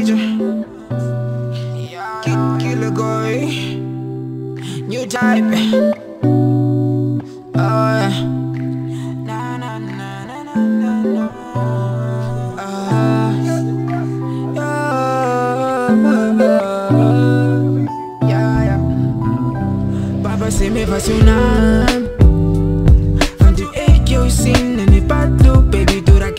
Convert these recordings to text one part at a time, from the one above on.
major. Goy. New type. Oh, yeah. Na, na, na, na, na, na, na. C'est mes du ik jou zien en die pad loop Baby doe dat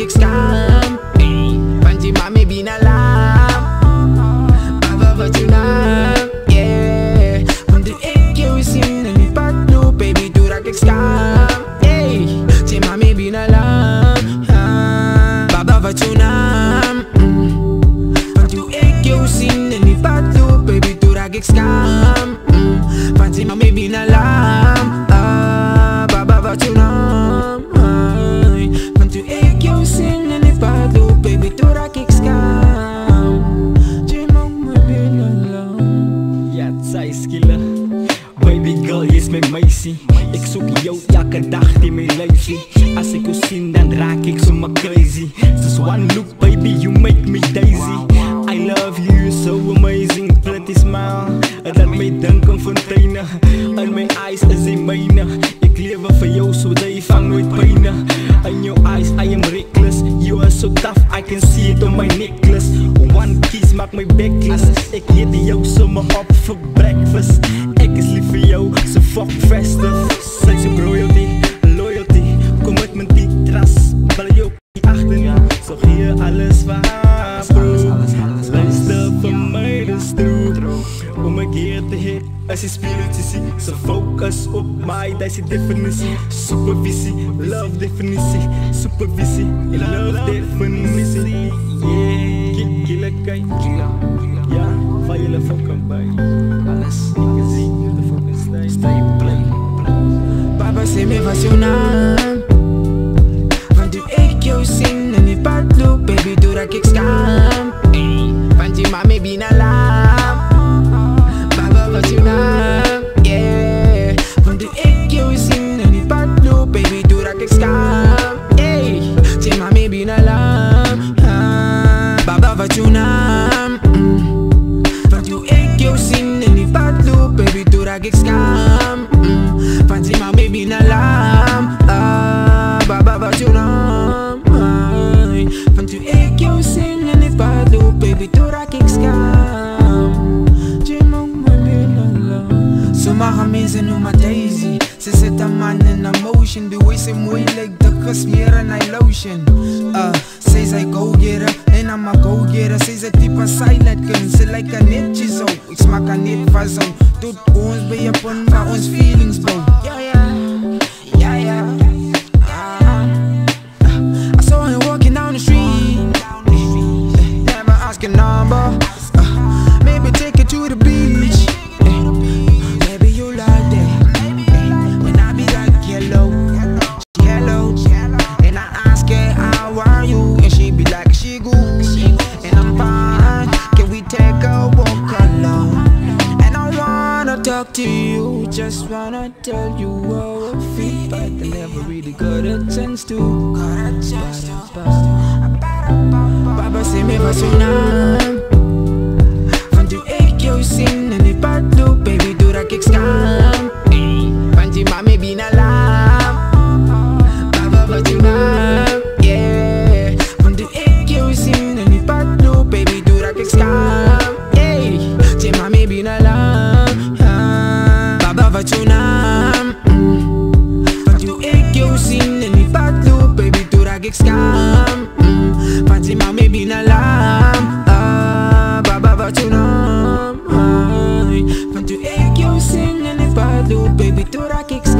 Baby doe dat ik scam. Mm. Van die mami binalam Ah, Baba wat je naam Ay, Van du ik jou zien en die pad loop Baby doe dat ik scam. Die mami binalam Ja, zij is killer Baby girl, je is mijn meisie Ik zoek jou elke dag in mijn lijfje Als ik jou zie, dan raak ik zomaar crazy. Just one look, baby, can see it on my necklace. One kiss maakt mij backless Ik eet jou zomaar op voor breakfast. Ik is lief voor jou, zo fuck festive zie Zo focus op mij, dat is je definitie love definitie Supervisie, love definitie Yeah, kill, killer kijk Ja, van jullie fucking bij Alles, ik de stijl Stay play Papa c'est mes passionnants Ah, wat naam Mm. Van du ik jou zien en die pad loop Baby doe dat ik scam mm. Die ah, wat jou die pad loop Baby doe dat ik scam Die mami binalam Sommige noemen Daisy man in way lijkt de gesmeren en lotion. Uh, Zij zij go getter en I'm a go getter Zij zij type silent kind Ze lijkt een netje zo Ik smaak een net van zo Doet ons waar ons feelings bro. Ja ja Ja ja. I saw him walking down the street. Never asking number talk to you. Just wanna tell you how I feel. But I never really got a chance to. Got a chance to. Papa c'est mes passionnants Van du ik jou zien do, baby, do that kick